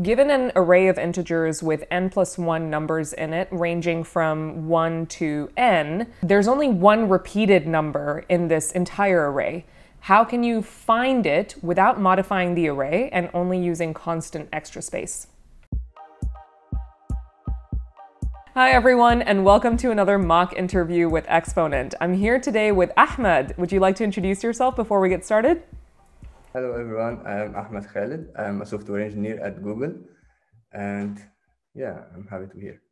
Given an array of integers with n plus 1 numbers in it, ranging from 1 to n, there's only one repeated number in this entire array. How can you find it without modifying the array and only using constant extra space? Hi everyone, and welcome to another mock interview with Exponent. I'm here today with Ahmed. Would you like to introduce yourself before we get started? Hello everyone, I'm Ahmed Khaled. I'm a software engineer at Google and yeah, I'm happy to be here.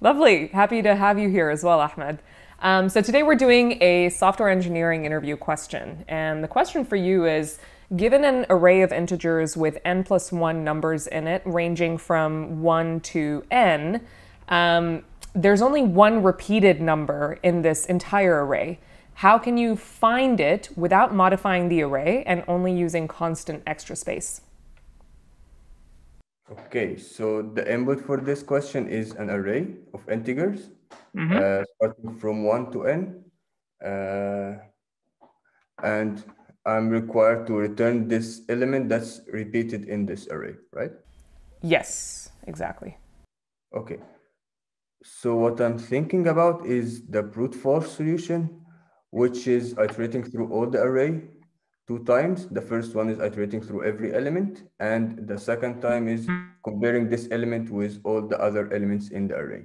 Lovely. Happy to have you here as well, Ahmed. Um, so today we're doing a software engineering interview question. And the question for you is, given an array of integers with n plus 1 numbers in it, ranging from 1 to n, um, there's only one repeated number in this entire array. How can you find it without modifying the array and only using constant extra space? Okay, so the input for this question is an array of integers mm -hmm. uh, starting from 1 to n. Uh, and I'm required to return this element that's repeated in this array, right? Yes, exactly. Okay. So what I'm thinking about is the brute force solution which is iterating through all the array two times. The first one is iterating through every element, and the second time is comparing this element with all the other elements in the array.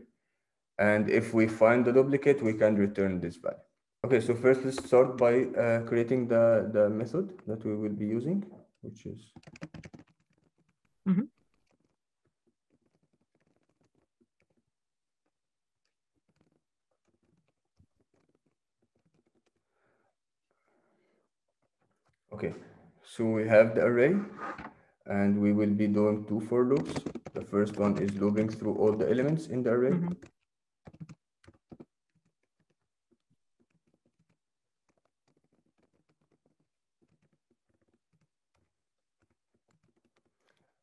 And if we find the duplicate, we can return this value. Okay, so first let's start by uh, creating the, the method that we will be using, which is mm -hmm. Okay, so we have the array and we will be doing two for loops. The first one is looping through all the elements in the array. Mm -hmm.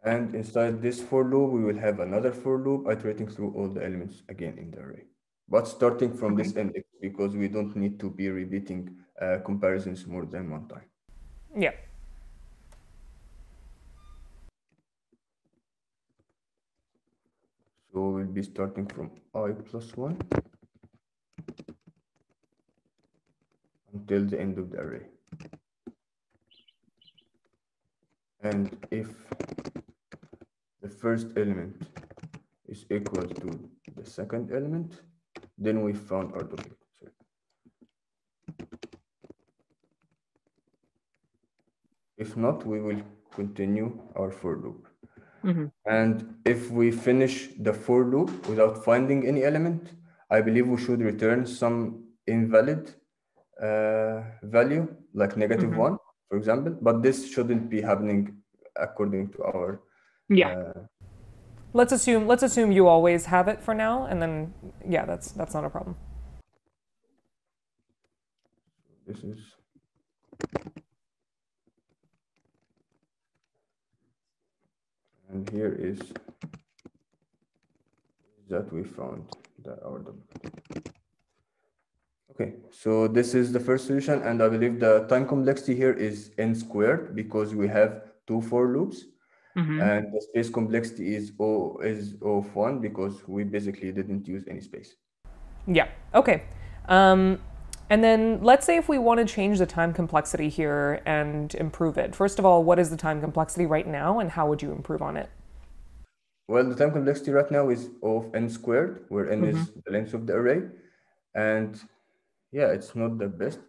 And inside this for loop, we will have another for loop iterating through all the elements again in the array. But starting from okay. this index because we don't need to be repeating uh, comparisons more than one time. Yeah. So we'll be starting from i plus 1 until the end of the array. And if the first element is equal to the second element, then we found our duplicate. If not, we will continue our for loop. Mm-hmm. And if we finish the for loop without finding any element, I believe we should return some invalid uh, value, like negative mm-hmm. one, for example. But this shouldn't be happening according to our. Yeah. Uh, let's assume let's assume you always have it for now, and then yeah, that's that's not a problem. This is and here is that we found the our okay so this is the first solution and i believe the time complexity here is n squared because we have two for loops. Mm -hmm. and the space complexity is o is of one because we basically didn't use any space. Yeah okay. Um and then let's say if we want to change the time complexity here and improve it. First of all, what is the time complexity right now and how would you improve on it? Well, the time complexity right now is of n squared, where n mm-hmm. is the length of the array. And yeah, it's not the best.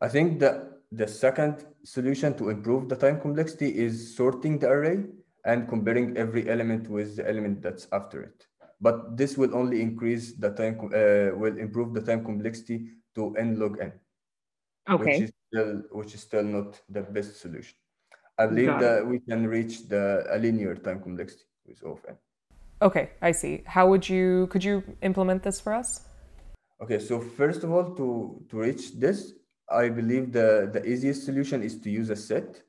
I think that the second solution to improve the time complexity is sorting the array and comparing every element with the element that's after it. But this will only increase the time, uh, will improve the time complexity to n log n. Okay. Which is still, which is still not the best solution. I believe Got that it. we can reach the a linear time complexity with O of n. Okay, I see. How would you, could you implement this for us? Okay, so first of all, to, to reach this, I believe the, the easiest solution is to use a set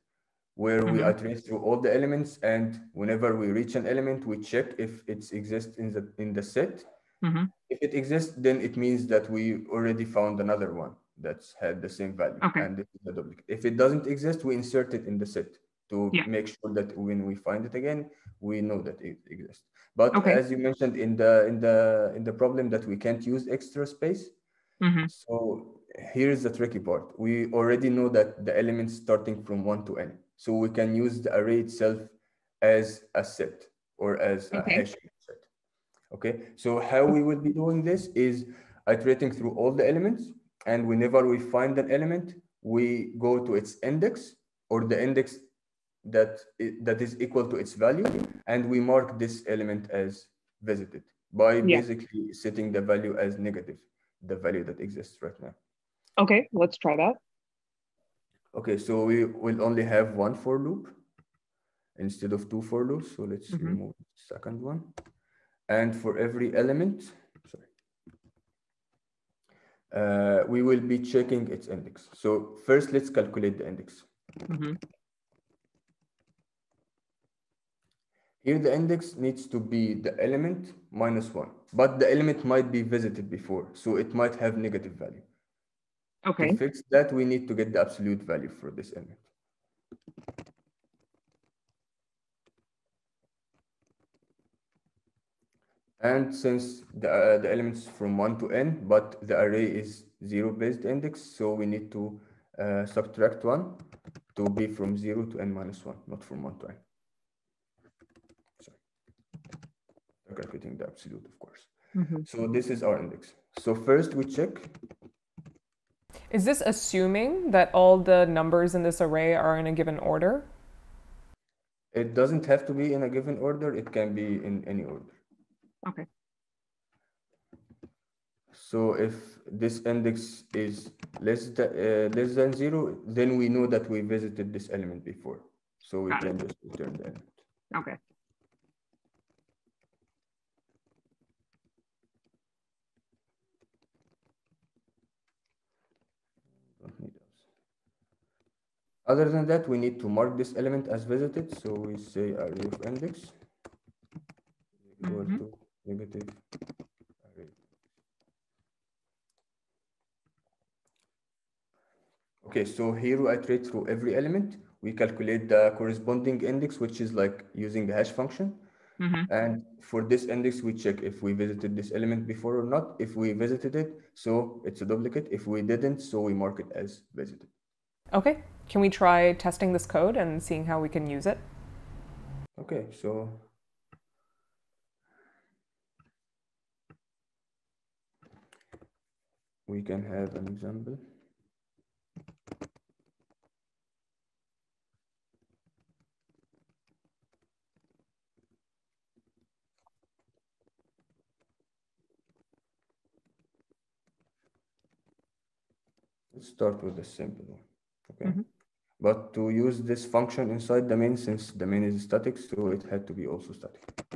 where mm -hmm. we mm-hmm. iterate through all the elements and whenever we reach an element, we check if it exists in the, in the set Mm-hmm. If it exists, then it means that we already found another one that's had the same value. Okay. And this is a duplicate. If it doesn't exist, we insert it in the set. to Yeah. make sure that when we find it again, we know that it exists. But Okay. as you mentioned in the in the in the problem that we can't use extra space, Mhm. so here's the tricky part. We already know that the elements starting from one to n. So we can use the array itself as a set or as a Okay. hashing set. Okay, so how we would be doing this is iterating through all the elements, and whenever we find an element, we go to its index or the index that that is equal to its value, and we mark this element as visited by Yeah. basically setting the value as negative, the value that exists right now. Okay, let's try that. Okay, so we will only have one for loop instead of two for loops. So let's Mhm. remove the second one. And for every element, sorry, uh, we will be checking its index. So first, let's calculate the index. Mhm. Here, the index needs to be the element minus one, but the element might be visited before, so it might have negative value. Okay, To fix that, we need to get the absolute value for this element. And since the, uh, the elements from 1 to n, but the array is zero-based index, so we need to uh, subtract 1 to be from 0 to n minus 1, not from 1 to n. Sorry. Calculating the absolute, of course. Mhm. So this is our index. So first we check Is this assuming that all the numbers in this array are in a given order? It doesn't have to be in a given order, it can be in any order. Okay. So if this index is less than, uh, less than zero, then we know that we visited this element before. So we Got it. can just return the element. okay. Don't need those. Other than that, we need to mark this element as visited. So we say array of index equal Mhm. to negative array. Okay, so here we iterate through every element. We calculate the corresponding index, which is like using the hash function. Mhm. And for this index, we check if we visited this element before or not. If we visited it, so it's a duplicate. If we didn't, so we mark it as visited. Okay, can we try testing this code and seeing how we can use it? Okay, so we can have an example. Let's start with the simple one, okay? Mhm. But to use this function inside the main, since the main is static, so it had to be also static.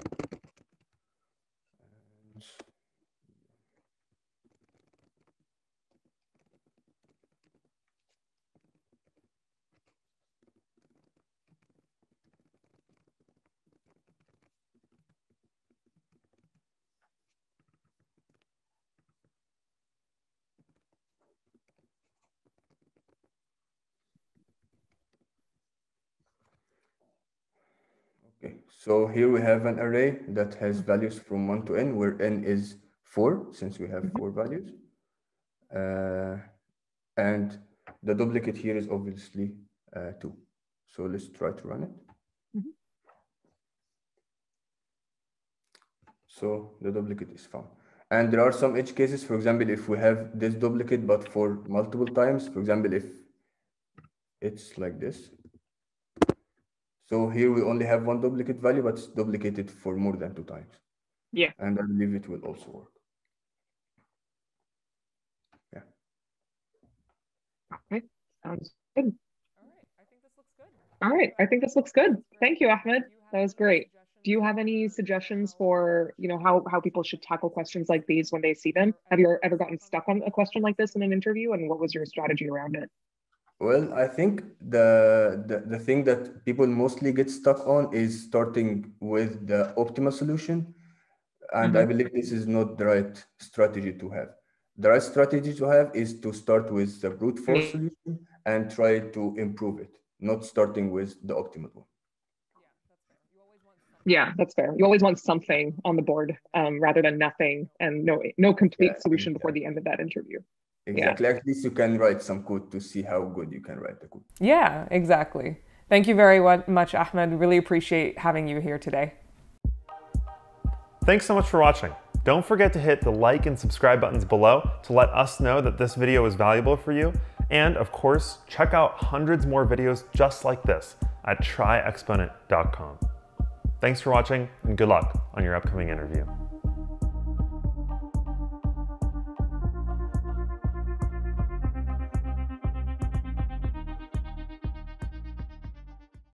Okay, so here we have an array that has values from 1 to n, where n is 4, since we have four values. Uh, and the duplicate here is obviously uh, 2. So let's try to run it. Mhm. So the duplicate is found. And there are some edge cases, for example, if we have this duplicate, but for multiple times, for example, if it's like this, so here we only have one duplicate value, but it's duplicated for more than two times. Yeah. And I believe it will also work. Yeah. Okay, sounds good. All right, I think this looks good. All right, I think this looks good. Thank you, Ahmed. That was great. Do you have any suggestions for, you know, how how people should tackle questions like these when they see them? Have you ever gotten stuck on a question like this in an interview, and what was your strategy around it? Well, I think the, the the thing that people mostly get stuck on is starting with the optimal solution. And I believe this is not the right strategy to have. The right strategy to have is to start with the brute force solution and try to improve it, not starting with the optimal one. Yeah, that's fair. You always want something on the board um, rather than nothing and no no complete Yeah, solution before yeah. the end of that interview. Exactly. At least you can write some code to see how good you can write the code. Yeah, exactly. Thank you very much, Ahmed. Really appreciate having you here today. Thanks so much for watching. Don't forget to hit the like and subscribe buttons below to let us know that this video was valuable for you. And of course, check out hundreds more videos just like this at tryexponent.com. Thanks for watching and good luck on your upcoming interview.